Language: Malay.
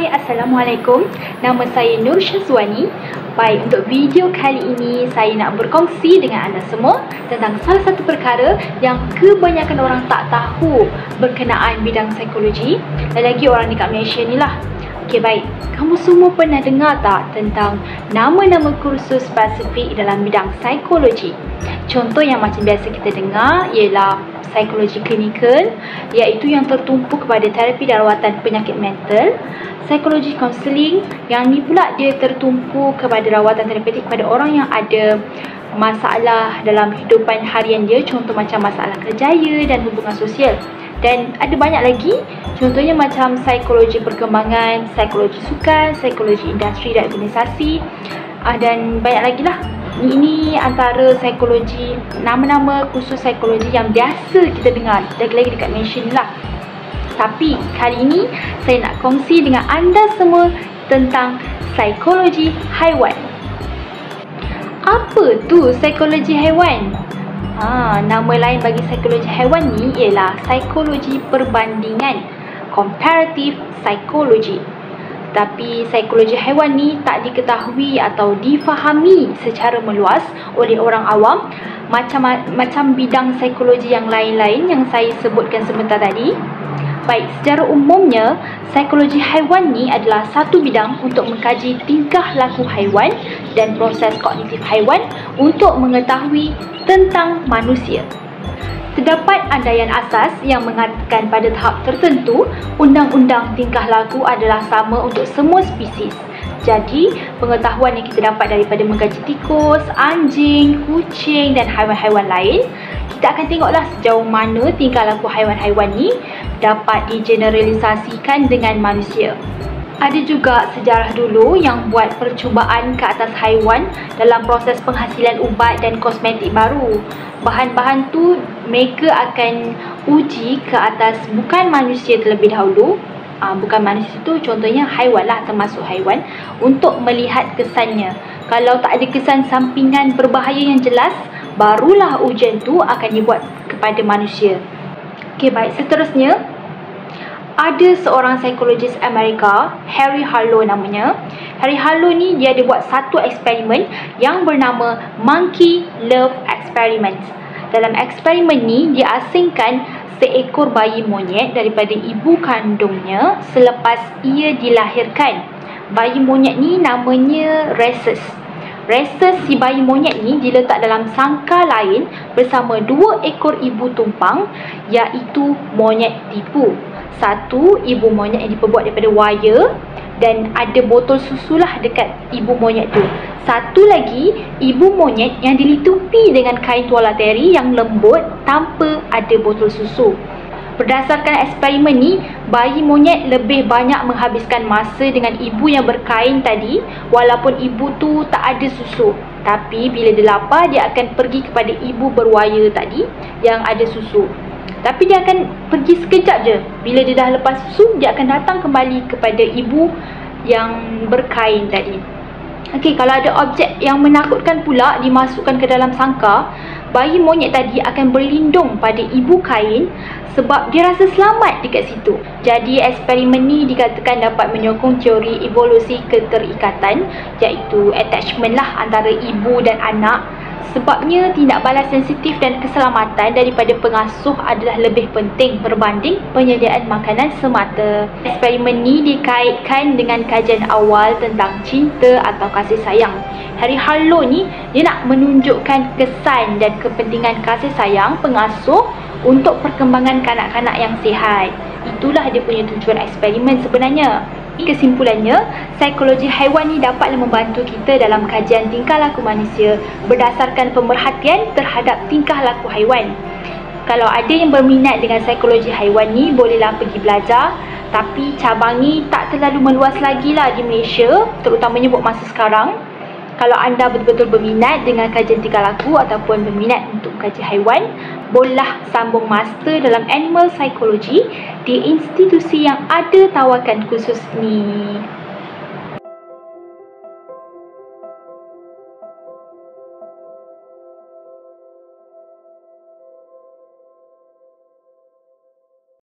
Hai, Assalamualaikum. Nama saya Nur Syazwani. Baik, untuk video kali ini saya nak berkongsi dengan anda semua tentang salah satu perkara yang kebanyakan orang tak tahu berkenaan bidang psikologi dan lagi orang dekat Malaysia ni lah. Okey, baik. Kamu semua pernah dengar tak tentang nama-nama kursus spesifik dalam bidang psikologi? Contoh yang macam biasa kita dengar ialah psikologi klinikal iaitu yang tertumpu kepada terapi dan rawatan penyakit mental. Psikologi kaunseling yang ni pula dia tertumpu kepada rawatan terapeutik kepada orang yang ada masalah dalam kehidupan harian dia contoh macam masalah kerjaya dan hubungan sosial. Dan ada banyak lagi contohnya macam psikologi perkembangan psikologi sukan psikologi industri dan organisasi. Uh, dan banyak lagi lah ini antara psikologi nama-nama khusus psikologi yang biasa kita dengar. Lagi-lagi dekat Malaysia ni lah. Tapi kali ini saya nak kongsi dengan anda semua tentang psikologi haiwan. Apa tu psikologi haiwan? Ha, nama lain bagi psikologi haiwan ni ialah psikologi perbandingan comparative psychology tapi psikologi haiwan ni tak diketahui atau difahami secara meluas oleh orang awam macam macam bidang psikologi yang lain-lain yang saya sebutkan sebentar tadi. Baik, secara umumnya, psikologi haiwan ni adalah satu bidang untuk mengkaji tingkah laku haiwan dan proses kognitif haiwan untuk mengetahui tentang manusia. Terdapat andaian asas yang mengatakan pada tahap tertentu, undang-undang tingkah laku adalah sama untuk semua spesies. Jadi, pengetahuan yang kita dapat daripada mengkaji tikus, anjing, kucing dan haiwan-haiwan lain, kita akan tengoklah sejauh mana tingkah laku haiwan-haiwan ni dapat digeneralisasikan dengan manusia. Ada juga sejarah dulu yang buat percubaan ke atas haiwan dalam proses penghasilan ubat dan kosmetik baru. Bahan-bahan tu mereka akan uji ke atas bukan manusia terlebih dahulu. Uh, bukan manusia tu contohnya haiwan lah termasuk haiwan untuk melihat kesannya. Kalau tak ada kesan sampingan berbahaya yang jelas barulah ujian tu akan dibuat kepada manusia. Ok baik. Seterusnya ada seorang psikologis Amerika, Harry Harlow namanya. Harry Harlow ni dia ada buat satu eksperimen yang bernama Monkey Love Experiment. Dalam eksperimen ni, dia asingkan seekor bayi monyet daripada ibu kandungnya selepas ia dilahirkan. Bayi monyet ni namanya Rhesus. Rhesus si bayi monyet ni diletak dalam sangkar lain bersama dua ekor ibu tumpang iaitu monyet tipu. Satu, ibu monyet yang diperbuat daripada wire dan ada botol susu lah dekat ibu monyet tu. Satu lagi, ibu monyet yang dilitupi dengan kain tuala teri yang lembut tanpa ada botol susu. Berdasarkan eksperimen ni, bayi monyet lebih banyak menghabiskan masa dengan ibu yang berkain tadi walaupun ibu tu tak ada susu. Tapi bila dia lapar, dia akan pergi kepada ibu berwire tadi yang ada susu. Tapi dia akan pergi sekejap je. Bila dia dah lepas susu, dia akan datang kembali kepada ibu yang berkain tadi. Okey, kalau ada objek yang menakutkan pula dimasukkan ke dalam sangkar, bayi monyet tadi akan berlindung pada ibu kain sebab dia rasa selamat dekat situ. Jadi eksperimen ni dikatakan dapat menyokong teori evolusi keterikatan iaitu attachment lah antara ibu dan anak Sebabnya tindak balas sensitif dan keselamatan daripada pengasuh adalah lebih penting berbanding penyediaan makanan semata. Eksperimen ni dikaitkan dengan kajian awal tentang cinta atau kasih sayang. Harry Harlow ni dia nak menunjukkan kesan dan kepentingan kasih sayang pengasuh untuk perkembangan kanak-kanak yang sihat. Itulah dia punya tujuan eksperimen sebenarnya. Kesimpulannya, psikologi haiwan ni dapatlah membantu kita dalam kajian tingkah laku manusia berdasarkan pemerhatian terhadap tingkah laku haiwan. Kalau ada yang berminat dengan psikologi haiwan ni, bolehlah pergi belajar. Tapi cabang ni tak terlalu meluas lagi lah di Malaysia, terutamanya buat masa sekarang. Kalau anda betul-betul berminat dengan kajian tingkah laku ataupun berminat untuk kaji haiwan, bolehlah sambung master dalam animal psychology di institusi yang ada tawarkan khusus ni.